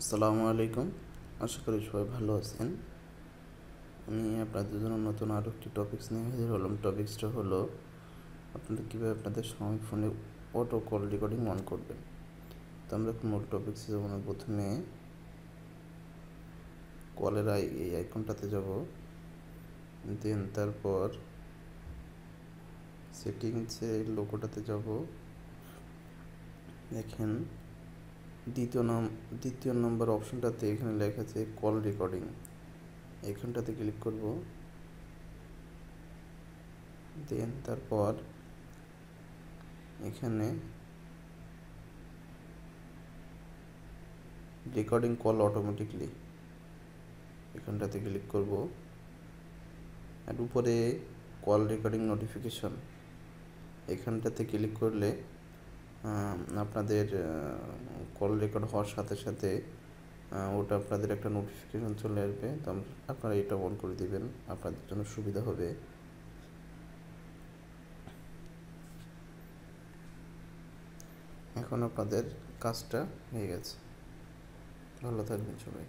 আসসালামু আলাইকুম। আশা করি সবাই ভালো আছেন। আমি আপনাদের জন্য নতুন আরও একটি টপিক্স নিয়ে হাজির হলাম। টপিক্সটা হলো, আপনারা কীভাবে আপনাদের স্বামী ফোনে অটো কল রেকর্ডিং অন করবেন? তো আমরা এখন মূল টপিক্সে যাব না। প্রথমে কলের আই এই আইকনটাতে যাব। দেন তারপর সেটিংসে লোগোটাতে যাব। দেখেন দ্বিতীয় নাম, দ্বিতীয় নম্বর অপশনটাতে এখানে লেখা আছে কল রেকর্ডিং। এখানটাতে ক্লিক করব। দেন তারপর এখানে রেকর্ডিং কল অটোমেটিকলি এখানটাতে ক্লিক করব। আর উপরে কল রেকর্ডিং নোটিফিকেশন এখানটাতে ক্লিক করলে আপনাদের কল রেকর্ড হওয়ার সাথে সাথে ওটা আপনাদের একটা নোটিফিকেশন চলে আসবে। তো আপনারা এটা অন করে দিবেন, আপনাদের জন্য সুবিধা হবে। এখন আপনাদের কাজটা হয়ে গেছে। ভালো থাকবেন সবাই।